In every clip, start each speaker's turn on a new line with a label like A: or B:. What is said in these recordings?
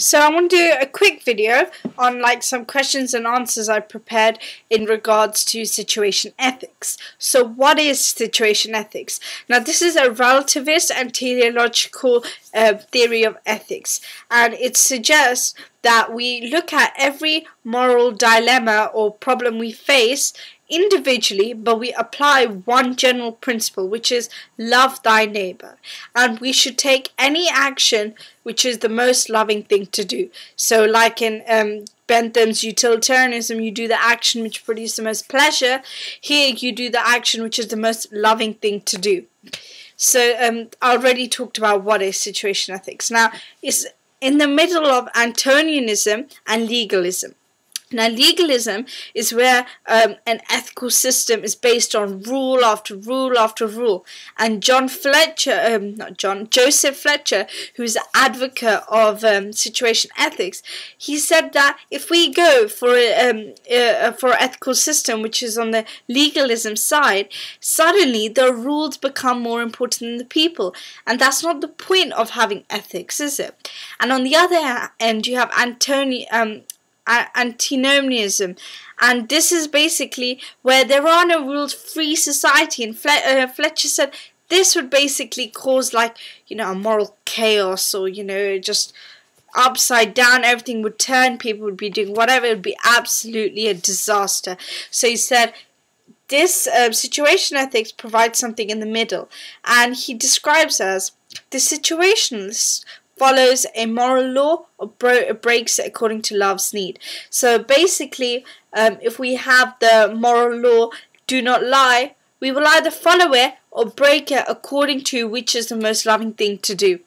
A: So I want to do a quick video on like some questions and answers I prepared in regards to situation ethics. So what is situation ethics? Now this is a relativist and teleological uh, theory of ethics and it suggests that we look at every moral dilemma or problem we face individually, but we apply one general principle, which is love thy neighbor. And we should take any action which is the most loving thing to do. So, like in um, Bentham's utilitarianism, you do the action which produces the most pleasure. Here, you do the action which is the most loving thing to do. So, um, I already talked about what is situation ethics. Now, it's in the middle of Antinomianism and legalism. Now, legalism is where um, an ethical system is based on rule after rule after rule. And John Fletcher, um, not John, Joseph Fletcher, who's an advocate of um, situation ethics, he said that if we go for a, a, for ethical system which is on the legalism side, suddenly the rules become more important than the people, and that's not the point of having ethics, is it? And on the other end, you have Antony, um, antinomianism. And this is basically where there are no rules free society. And uh, Fletcher said this would basically cause like you know a moral chaos or you know just upside down. Everything would turn. People would be doing whatever. It would be absolutely a disaster. So he said this uh, situation ethics provides something in the middle. And he describes as the situationalists follows a moral law or breaks it according to love's need. So basically, um, if we have the moral law, do not lie, we will either follow it or break it according to which is the most loving thing to do.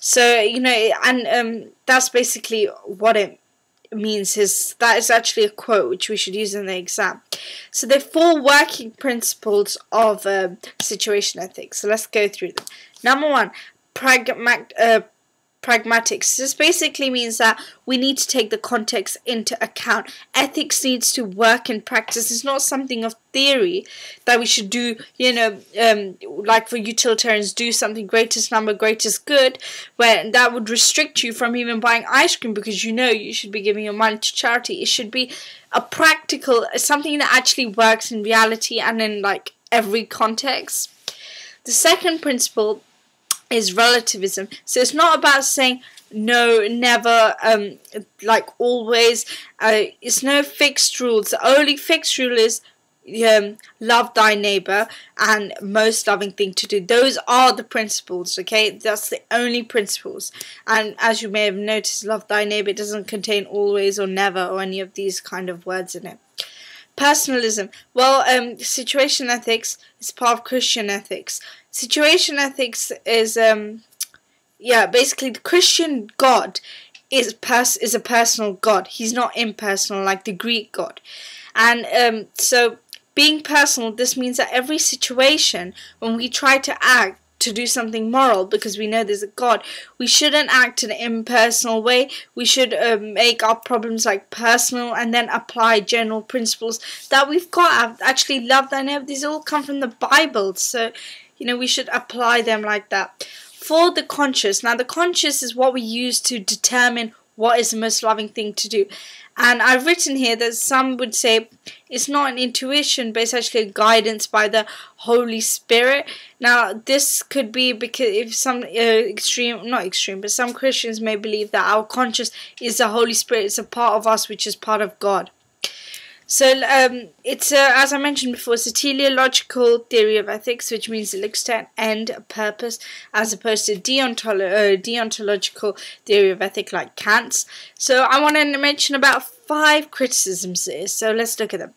A: So you know, and um, that's basically what it means. Is that is actually a quote which we should use in the exam. So the four working principles of um, situation ethics. So let's go through them. Number one, pragmatic. Uh, pragmatics. This basically means that we need to take the context into account. Ethics needs to work in practice. It's not something of theory that we should do, you know, um, like for utilitarians, do something greatest number, greatest good, where that would restrict you from even buying ice cream because you know you should be giving your money to charity. It should be a practical, something that actually works in reality and in like every context. The second principle is relativism. So it's not about saying no, never, um, like always. Uh, it's no fixed rules. The only fixed rule is um, love thy neighbor and most loving thing to do. Those are the principles, okay? That's the only principles. And as you may have noticed, love thy neighbor doesn't contain always or never or any of these kind of words in it. Personalism. Well, um, situation ethics is part of Christian ethics. Situation ethics is, um, yeah, basically the Christian God is pers- is a personal God. He's not impersonal like the Greek God, and um, so being personal, this means that every situation when we try to act to do something moral because we know there's a God. We shouldn't act in an impersonal way. We should uh, make our problems like personal and then apply general principles that we've got. I've actually love that. These all come from the Bible, so you know we should apply them like that. For the conscious, now the conscious is what we use to determine what is the most loving thing to do. And I've written here that some would say it's not an intuition, but it's actually a guidance by the Holy Spirit. Now, this could be because if some uh, extreme, not extreme, but some Christians may believe that our conscious is the Holy Spirit, it's a part of us which is part of God. So um, it's a, as I mentioned before, it's a teleological theory of ethics, which means it looks to an end, a purpose, as opposed to deontolo- uh, deontological theory of ethics like Kant's. So I want to mention about five criticisms here. So let's look at them.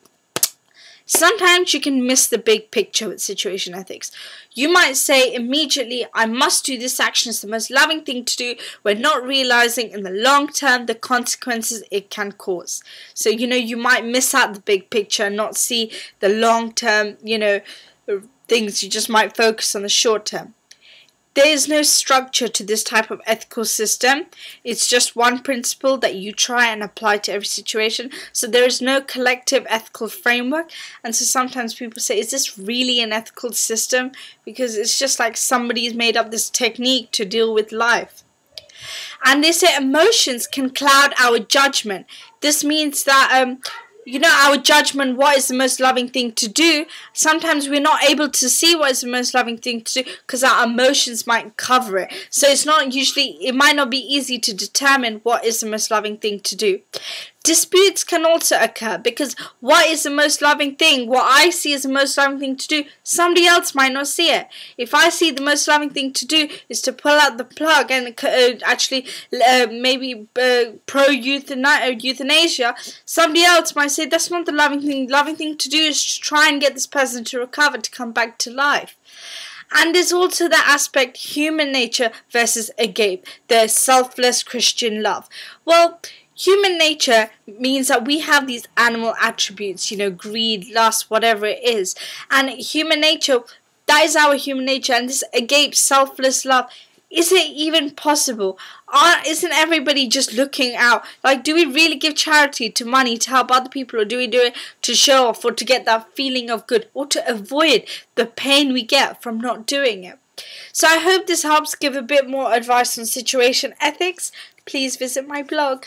A: Sometimes you can miss the big picture with situation ethics. You might say immediately, I must do this action, it's the most loving thing to do, when not realizing in the long term the consequences it can cause. So, you know, you might miss out the big picture and not see the long term, you know, things. You just might focus on the short term. There is no structure to this type of ethical system. It's just one principle that you try and apply to every situation. So there is no collective ethical framework. And so sometimes people say, is this really an ethical system? Because it's just like somebody's made up this technique to deal with life. And they say emotions can cloud our judgment. This means that um, you know our judgment what is the most loving thing to do. Sometimes we're not able to see what is the most loving thing to do because our emotions might cover it. So it's not usually it might not be easy to determine what is the most loving thing to do Disputes can also occur because what is the most loving thing, what I see as the most loving thing to do, somebody else might not see it. If I see the most loving thing to do is to pull out the plug and uh, actually uh, maybe uh, pro euthanasia, somebody else might say that's not the loving thing. The loving thing to do is to try and get this person to recover, to come back to life. And there's also the aspect human nature versus agape, the selfless Christian love. Well, human nature means that we have these animal attributes, you know, greed, lust, whatever it is. And human nature, that is our human nature. And this agape, selfless love, is it even possible? Are, isn't everybody just looking out? Like, do we really give charity to money to help other people, or do we do it to show off, or to get that feeling of good, or to avoid the pain we get from not doing it? So, I hope this helps give a bit more advice on situation ethics. Please visit my blog.